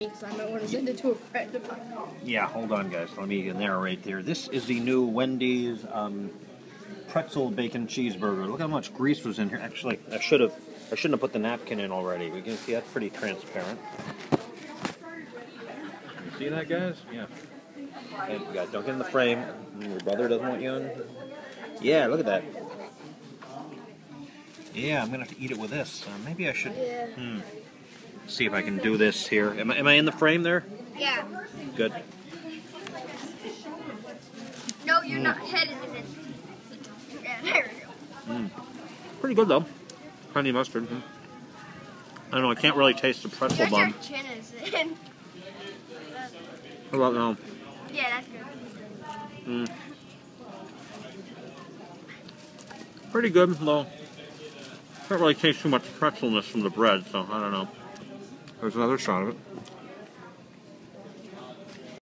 Because I might want to send it to a friend of mine. Yeah, hold on, guys. Let me narrate there. Right there. This is the new Wendy's um, pretzel bacon cheeseburger. Look how much grease was in here. Actually, I should have. I shouldn't have put the napkin in already. We can see that's pretty transparent. You see that, guys? Yeah. Hey, you guys, don't get in the frame. Your brother doesn't want you in. Yeah, look at that. Yeah, I'm gonna have to eat it with this. Uh, maybe I should. Yeah. Hmm. See if I can do this here. Am I, am I in the frame there? Yeah. Good. No, you're not. Head is in. Yeah, there we go. Pretty good though. Honey mustard. hmm. I don't know. I can't really taste the pretzel There's your bun. chin is in. How about now? Yeah, that's good. Mm. Pretty good though. Can't really taste too much pretzelness from the bread, so I don't know. There's another shot of it.